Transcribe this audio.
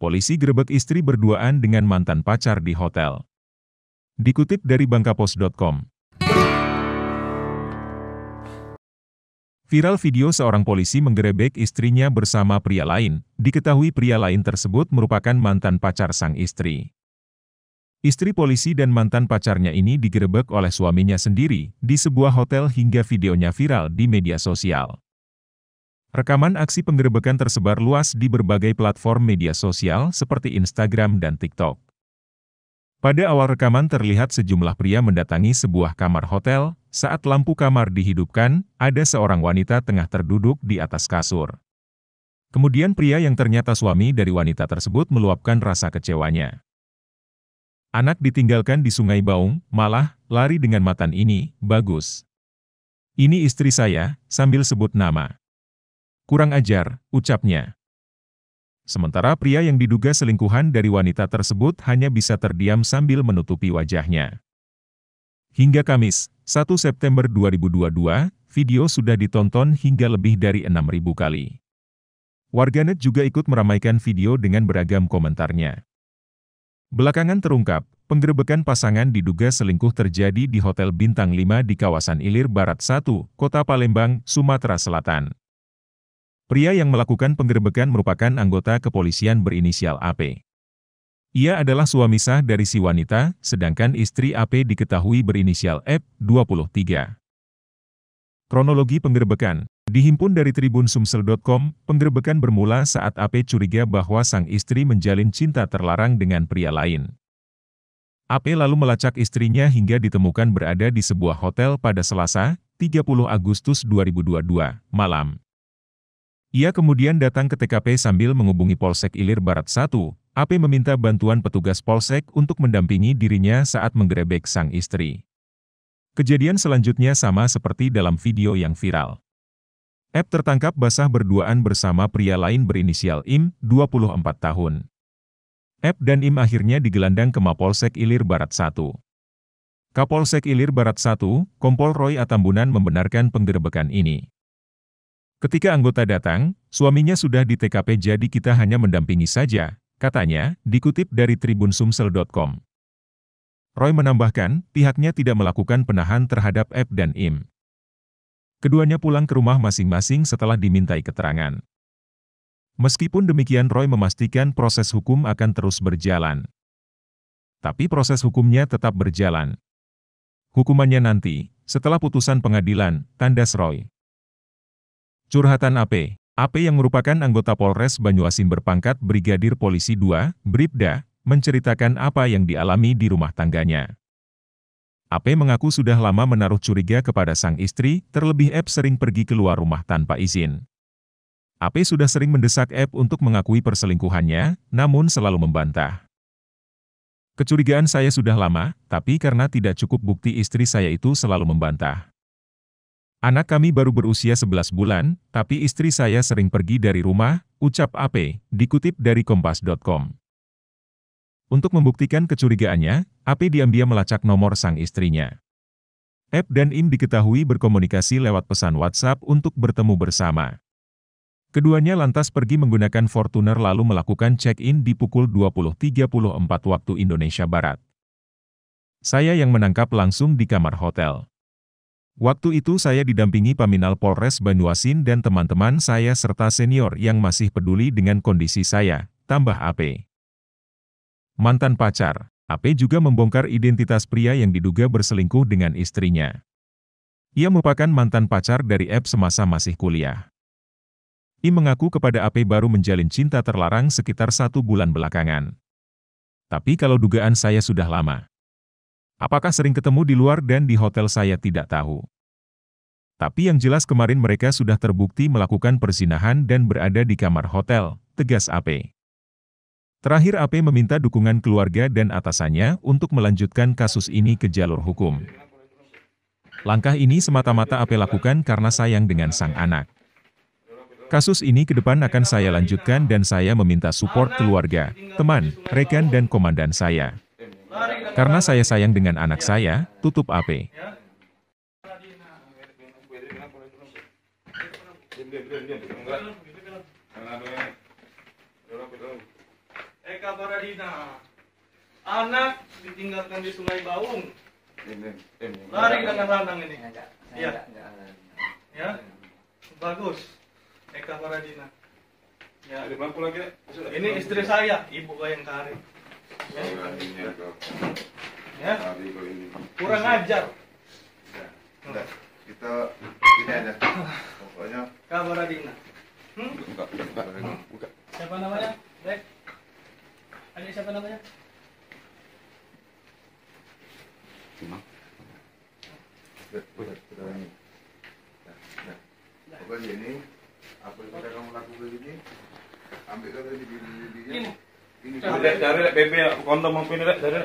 Polisi gerebek istri berduaan dengan mantan pacar di hotel. Dikutip dari bangkapos.com. Viral video seorang polisi menggerebek istrinya bersama pria lain, diketahui pria lain tersebut merupakan mantan pacar sang istri. Istri polisi dan mantan pacarnya ini digerebek oleh suaminya sendiri di sebuah hotel hingga videonya viral di media sosial. Rekaman aksi penggerebekan tersebar luas di berbagai platform media sosial seperti Instagram dan TikTok. Pada awal rekaman terlihat sejumlah pria mendatangi sebuah kamar hotel, saat lampu kamar dihidupkan, ada seorang wanita tengah terduduk di atas kasur. Kemudian pria yang ternyata suami dari wanita tersebut meluapkan rasa kecewanya. Anak ditinggalkan di sungai Baung, malah, lari dengan matan ini, bagus. Ini istri saya, sambil sebut nama. Kurang ajar, ucapnya. Sementara pria yang diduga selingkuhan dari wanita tersebut hanya bisa terdiam sambil menutupi wajahnya. Hingga Kamis, 1 September 2022, video sudah ditonton hingga lebih dari 6.000 kali. Warganet juga ikut meramaikan video dengan beragam komentarnya. Belakangan terungkap, penggerebekan pasangan diduga selingkuh terjadi di Hotel Bintang 5 di kawasan Ilir Barat 1, Kota Palembang, Sumatera Selatan. Pria yang melakukan penggerebekan merupakan anggota kepolisian berinisial AP. Ia adalah suami sah dari si wanita, sedangkan istri AP diketahui berinisial F, 23. Kronologi penggerebekan Dihimpun dari Tribun Sumsel.com, penggerebekan bermula saat AP curiga bahwa sang istri menjalin cinta terlarang dengan pria lain. AP lalu melacak istrinya hingga ditemukan berada di sebuah hotel pada Selasa, 30 Agustus 2022, malam. Ia kemudian datang ke TKP sambil menghubungi Polsek Ilir Barat 1. AP meminta bantuan petugas Polsek untuk mendampingi dirinya saat menggerebek sang istri. Kejadian selanjutnya sama seperti dalam video yang viral. F tertangkap basah berduaan bersama pria lain berinisial IM, 24 tahun. F dan IM akhirnya digelandang ke Mapolsek Ilir Barat 1. Kapolsek Ilir Barat 1, Kompol Roy Atambunan membenarkan penggerebekan ini. Ketika anggota datang, suaminya sudah di TKP jadi kita hanya mendampingi saja, katanya, dikutip dari tribunsumsel.com. Roy menambahkan, pihaknya tidak melakukan penahan terhadap F dan Im. Keduanya pulang ke rumah masing-masing setelah dimintai keterangan. Meskipun demikian Roy memastikan proses hukum akan terus berjalan. Tapi proses hukumnya tetap berjalan. Hukumannya nanti, setelah putusan pengadilan, tandas Roy. Curhatan AP AP yang merupakan anggota Polres Banyuasin berpangkat Brigadir Polisi 2, Bribda, menceritakan apa yang dialami di rumah tangganya. AP mengaku sudah lama menaruh curiga kepada sang istri, terlebih F sering pergi keluar rumah tanpa izin. AP sudah sering mendesak F untuk mengakui perselingkuhannya, namun selalu membantah. Kecurigaan saya sudah lama, tapi karena tidak cukup bukti istri saya itu selalu membantah. Anak kami baru berusia 11 bulan, tapi istri saya sering pergi dari rumah, ucap AP, dikutip dari kompas.com. Untuk membuktikan kecurigaannya, AP diam-diam melacak nomor sang istrinya. F dan Im diketahui berkomunikasi lewat pesan WhatsApp untuk bertemu bersama. Keduanya lantas pergi menggunakan Fortuner lalu melakukan check-in di pukul 20.34 waktu Indonesia Barat. Saya yang menangkap langsung di kamar hotel. Waktu itu saya didampingi Paminal Polres Banyuasin dan teman-teman saya serta senior yang masih peduli dengan kondisi saya, tambah AP. Mantan pacar, AP juga membongkar identitas pria yang diduga berselingkuh dengan istrinya. Ia merupakan mantan pacar dari F semasa masih kuliah. I mengaku kepada AP baru menjalin cinta terlarang sekitar satu bulan belakangan. Tapi kalau dugaan saya sudah lama. Apakah sering ketemu di luar dan di hotel saya tidak tahu. Tapi yang jelas kemarin mereka sudah terbukti melakukan perzinahan dan berada di kamar hotel, tegas AP. Terakhir AP meminta dukungan keluarga dan atasannya untuk melanjutkan kasus ini ke jalur hukum. Langkah ini semata-mata AP lakukan karena sayang dengan sang anak. Kasus ini ke depan akan saya lanjutkan dan saya meminta support keluarga, teman, rekan dan komandan saya. Karena saya sayang dengan anak saya, tutup AP. Eka Baradina. Anak ditinggalkan di Sungai Baung. Lari dengan lanang ini. Iya. enggak. Ya, bagus. Eka Baradina. Ya, ini istri saya, Ibu Bayangkari. Ini kok. Ya, kurang ajar. Ya, udah. Kita ini aja. Pokoknya. Hmm? Buka, buka, buka. Siapa namanya? Dek. Adik siapa namanya? Nah, nah. Pokoknya ini, apa yang sudah kamu lakukan ini, ambil kata di diri Dari dari bebe kondom mau pindah dari